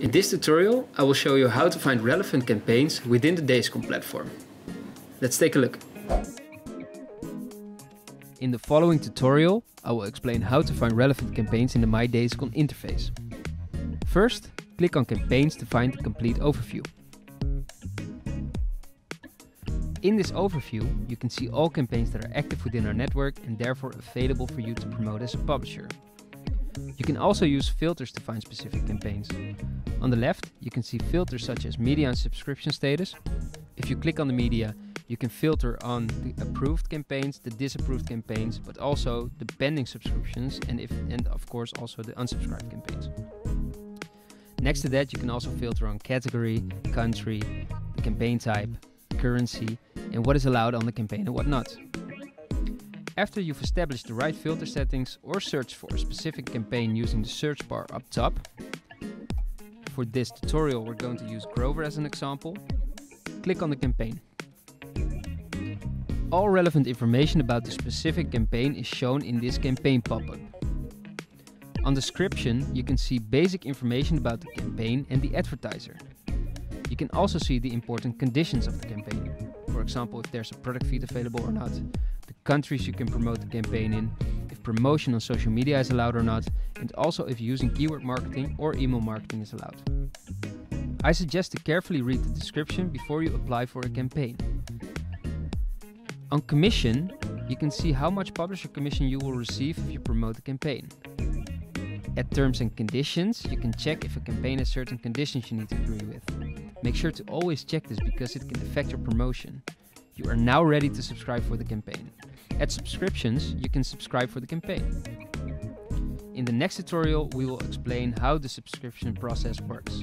In this tutorial, I will show you how to find relevant campaigns within the Daisycon platform. Let's take a look. In the following tutorial, I will explain how to find relevant campaigns in the MyDaisycon interface. First, click on Campaigns to find the complete overview. In this overview, you can see all campaigns that are active within our network and therefore available for you to promote as a publisher. You can also use filters to find specific campaigns. On the left, you can see filters such as media and subscription status. If you click on the media, you can filter on the approved campaigns, the disapproved campaigns, but also the pending subscriptions and if and of course also the unsubscribed campaigns. Next to that, you can also filter on category, country, the campaign type, currency, and what is allowed on the campaign and what not. After you've established the right filter settings or search for a specific campaign using the search bar up top, for this tutorial we're going to use Grover as an example, click on the campaign. All relevant information about the specific campaign is shown in this campaign pop-up. On description, you can see basic information about the campaign and the advertiser. You can also see the important conditions of the campaign. For example, if there's a product feed available or not, countries you can promote the campaign in, if promotion on social media is allowed or not, and also if using keyword marketing or email marketing is allowed. I suggest to carefully read the description before you apply for a campaign. On commission, you can see how much publisher commission you will receive if you promote a campaign. At terms and conditions, you can check if a campaign has certain conditions you need to agree with. Make sure to always check this because it can affect your promotion. You are now ready to subscribe for the campaign. At subscriptions, you can subscribe for the campaign. In the next tutorial, we will explain how the subscription process works.